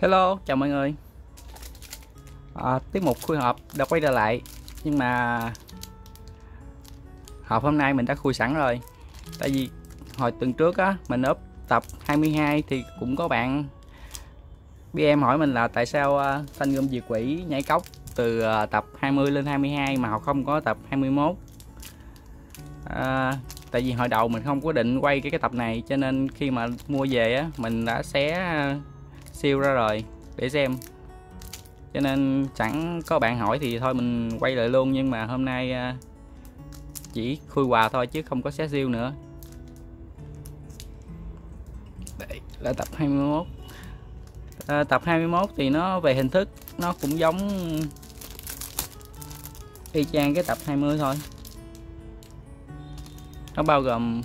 Hello, chào mọi người. À, Tiết mục khui hộp đã quay trở lại Nhưng mà Hộp hôm nay mình đã khui sẵn rồi. Tại vì hồi tuần trước á Mình up tập 22 thì cũng có bạn BM hỏi mình là tại sao uh, Thanh Gươm Diệt Quỷ nhảy cốc từ uh, tập 20 lên 22 mà họ không có tập 21 à, Tại vì hồi đầu mình không có định quay cái cái tập này cho nên khi mà mua về á mình đã xé uh, siêu ra rồi để xem. Cho nên chẳng có bạn hỏi thì thôi mình quay lại luôn nhưng mà hôm nay à, chỉ khui quà thôi chứ không có xé siêu nữa. Đây là tập 21 à, tập 21 thì nó về hình thức nó cũng giống y chang cái tập 20 thôi. Nó bao gồm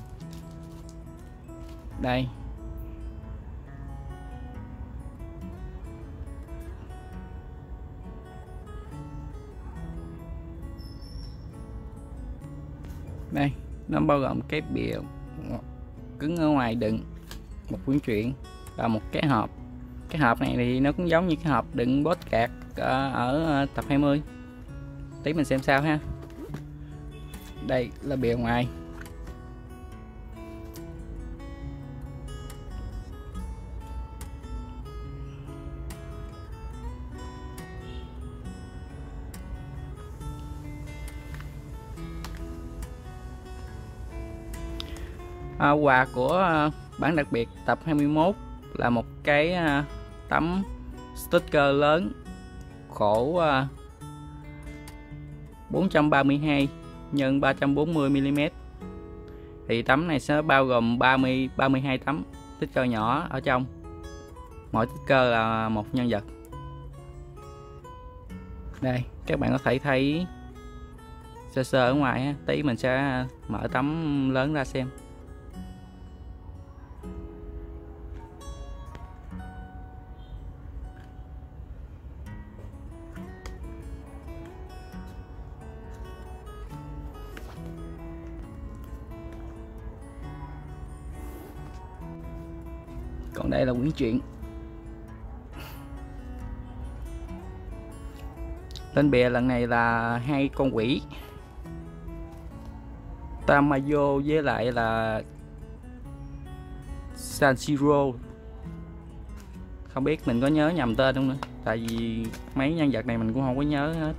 đây. Đây, nó bao gồm cái bìa cứng ở ngoài đựng một cuốn truyện và một cái hộp. Cái hộp này thì nó cũng giống như cái hộp đựng bốt cạc ở ờ, tập 20 tí mình xem sao ha. Đây là bìa ngoài. À, quà của à, bản đặc biệt tập 21 là một cái à, tấm sticker lớn khổ à, 432 nhân 340 mm thì tấm này sẽ bao gồm 30 32 tấm sticker nhỏ ở trong. Mỗi sticker là một nhân vật. Đây các bạn có thể thấy sơ sơ ở ngoài tí mình sẽ mở tấm lớn ra xem. Còn đây là quyển truyện. Lên bìa lần này là hai con quỷ. Tamayo với lại là Sanshiro. Không biết mình có nhớ nhầm tên không nữa. Tại vì mấy nhân vật này mình cũng không có nhớ hết.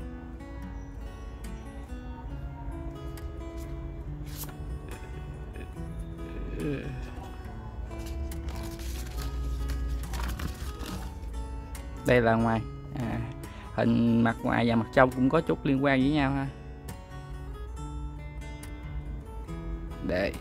Đây là ngoài. À, hình mặt ngoài và mặt trong cũng có chút liên quan với nhau ha. Để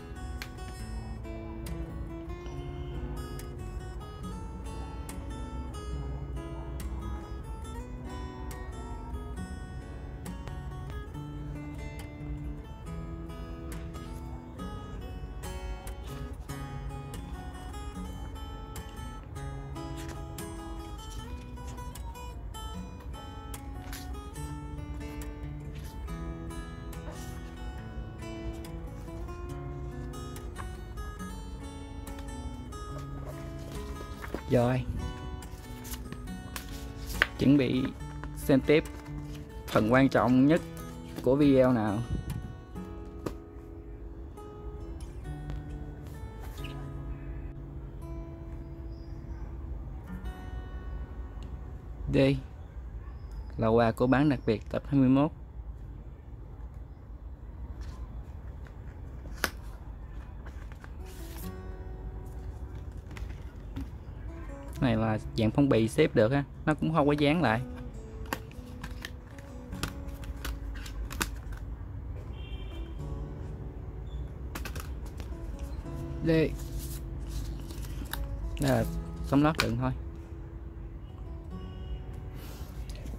rồi. Chuẩn bị xem tiếp phần quan trọng nhất của video nào. Đây là quà của bán đặc biệt tập 21 này là dạng phong bì xếp được ha. Nó cũng không có dán lại. Đây đây là tấm lót đựng thôi.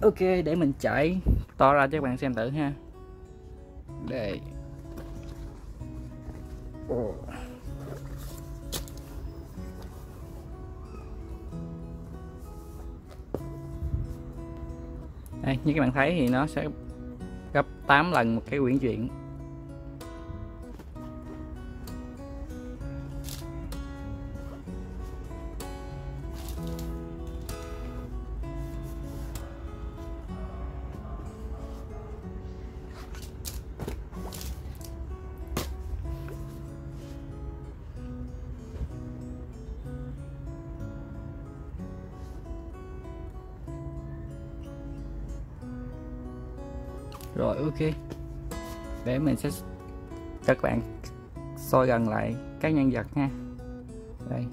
Ok, để mình chạy to ra cho các bạn xem thử ha. Đây. oh. Đây, như các bạn thấy thì nó sẽ gấp 8 lần một cái quyển truyện. Rồi, ok. Để mình sẽ cho các bạn soi gần lại các nhân vật ha. Đây.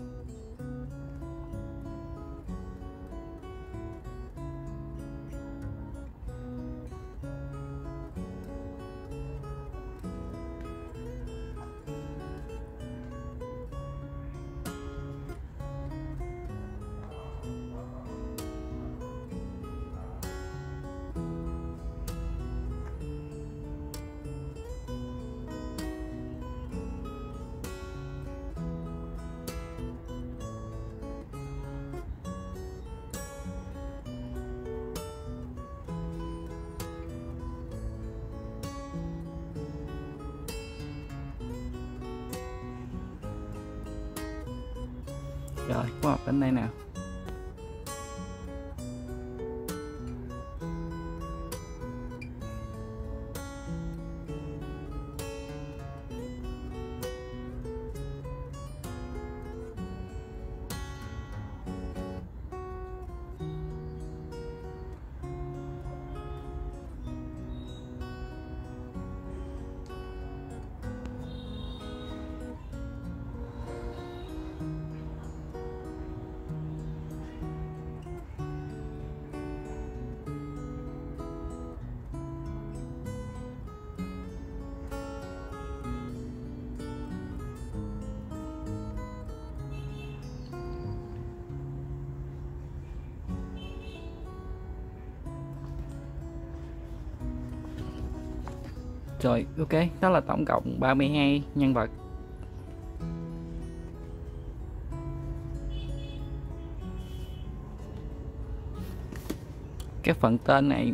Rồi có một bên đây nào Rồi ok, đó là tổng cộng 32 nhân vật. Cái phần tên này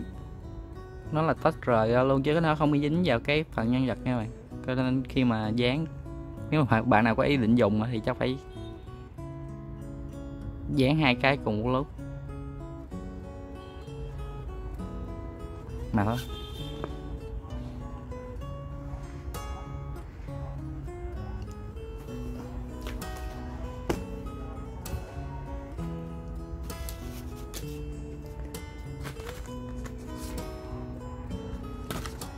nó là tách rời ra luôn chứ nó không bị dính vào cái phần nhân vật nha bạn. Cho nên khi mà dán nếu mà bạn nào có ý định dùng thì chắc phải dán hai cái cùng một lúc. Nào thôi.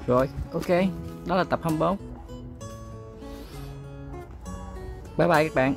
Rồi, ok, đó là tập 24 Bye bye các bạn.